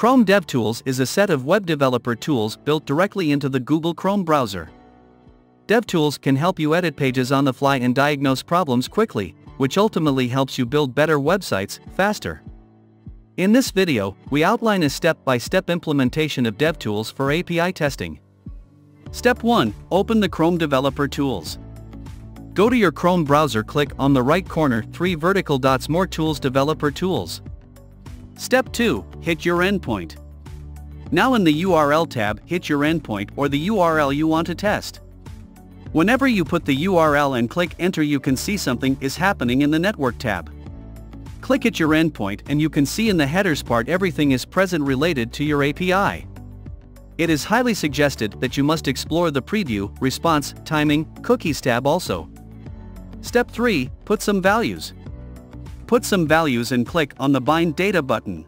Chrome DevTools is a set of web developer tools built directly into the Google Chrome browser. DevTools can help you edit pages on the fly and diagnose problems quickly, which ultimately helps you build better websites, faster. In this video, we outline a step-by-step -step implementation of DevTools for API testing. Step 1. Open the Chrome Developer Tools. Go to your Chrome browser click on the right corner 3 vertical dots More Tools Developer Tools. Step 2. Hit your endpoint. Now in the URL tab hit your endpoint or the URL you want to test. Whenever you put the URL and click enter you can see something is happening in the network tab. Click at your endpoint and you can see in the headers part everything is present related to your API. It is highly suggested that you must explore the preview, response, timing, cookies tab also. Step 3. Put some values. Put some values and click on the Bind Data button.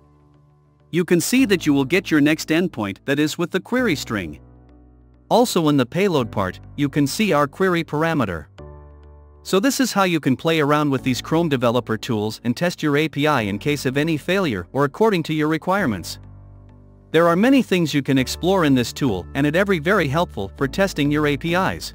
You can see that you will get your next endpoint that is with the query string. Also in the payload part, you can see our query parameter. So this is how you can play around with these Chrome developer tools and test your API in case of any failure or according to your requirements. There are many things you can explore in this tool and it every very helpful for testing your APIs.